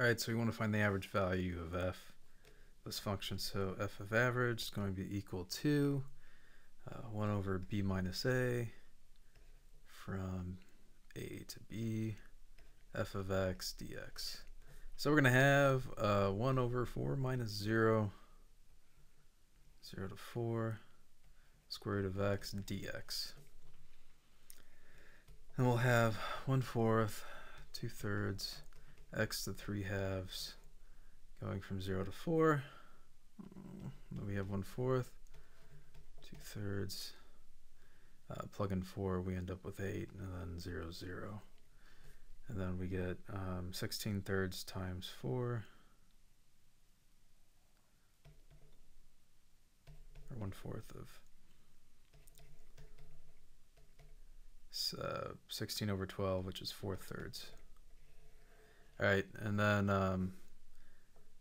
All right, so we want to find the average value of f, this function. So f of average is going to be equal to uh, 1 over b minus a from a to b, f of x dx. So we're going to have uh, 1 over 4 minus 0, 0 to 4, square root of x dx. And we'll have 1 fourth, 2 thirds, x to 3 halves, going from 0 to 4. Then we have 1 fourth, 2 thirds. Uh, plug in 4, we end up with 8, and then 0, 0. And then we get um, 16 thirds times 4. Or 1 fourth of uh, 16 over 12, which is 4 thirds. All right, and then um,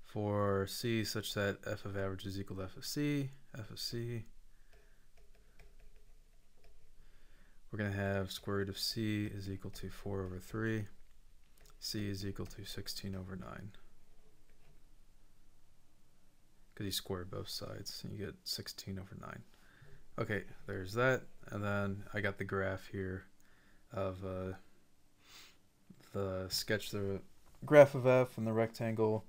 for C such that f of average is equal to f of C, f of C, we're going to have square root of C is equal to 4 over 3. C is equal to 16 over 9. Because you square both sides, and you get 16 over 9. Okay, there's that. And then I got the graph here of uh, the sketch the graph of f and the rectangle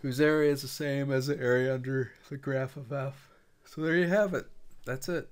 whose area is the same as the area under the graph of f. So there you have it. That's it.